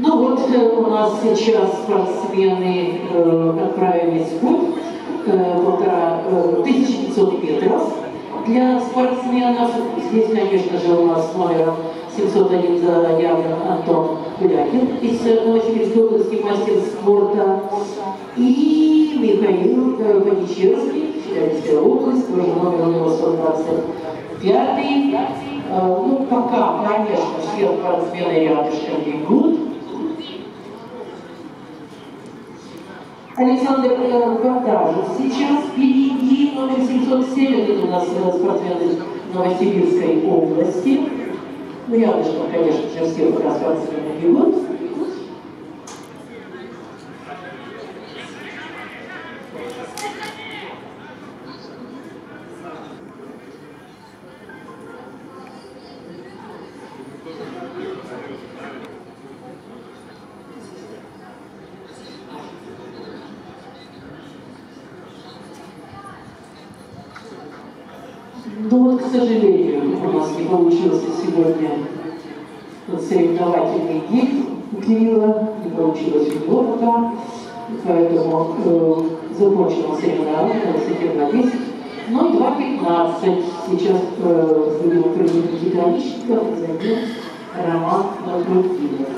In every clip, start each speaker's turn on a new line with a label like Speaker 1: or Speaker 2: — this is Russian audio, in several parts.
Speaker 1: Ну вот э, у нас сейчас спортсмены э, отправились в путь, э, полтора, э, 1500 метров для спортсменов. Здесь, конечно же, у нас номером 701 заявлен Антон Гулякин из э, Новосибирской области, мастер спорта. И Михаил э, Паничевский, Челябинская область, тоже номер у него 125. Э, Ну, пока, конечно, все спортсмены рядышком бегут. Э, Бардажев сейчас впереди номер 707, это у нас спортсмен из Новосибирской области. Ну, рядышком, конечно же, все пока спортсмены бегут. Ну вот, к сожалению, у нас не получился сегодня соревновательный у Кирилла, не получилось пока, поэтому э, закончил он соревнование на высоте 2.10, но 2.15 сейчас э, будем проводить гитарщиков, зайдет Роман Накрутилов.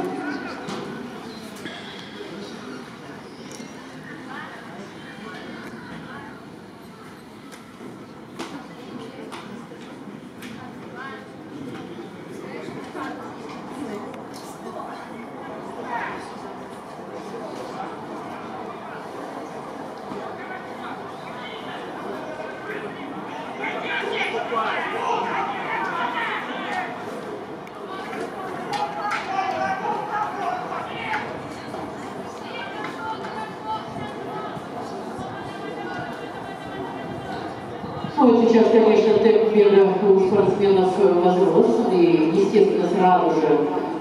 Speaker 1: Ну, сейчас, конечно, темп бега у спортсменов э, возрос, и, естественно, сразу же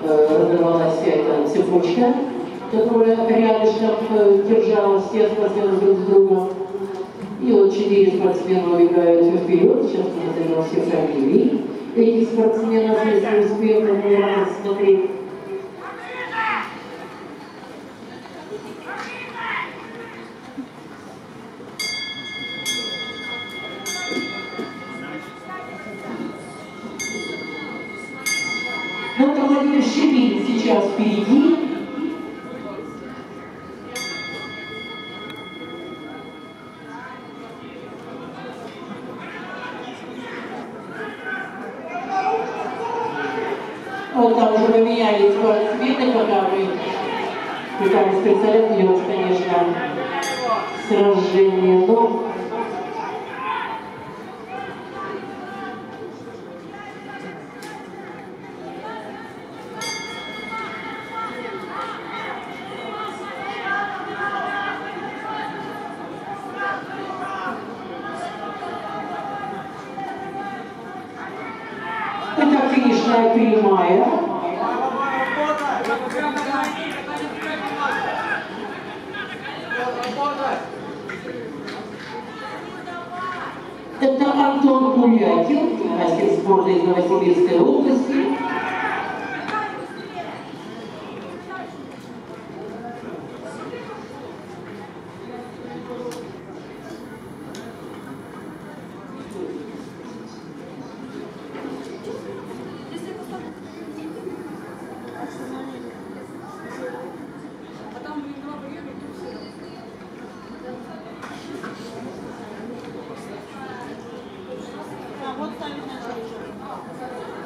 Speaker 1: э, разорвалась вся эта цепочка, которая рядышком э, держала все спортсмены друг с другом. И вот четыре спортсмена убегают вперед, сейчас мы назовем все фамилии этих спортсменов, если успеем на них смотреть. Вот Владимир Щепин сейчас впереди. Вот там уже поменяли спортсмены, пока мы пытались представлять, у него, конечно, сражение, но это финишная прямая. Это Антон Гулякин, мастер спорта из Новосибирской области.
Speaker 2: А, вот ставить начали. よろしくお願いします。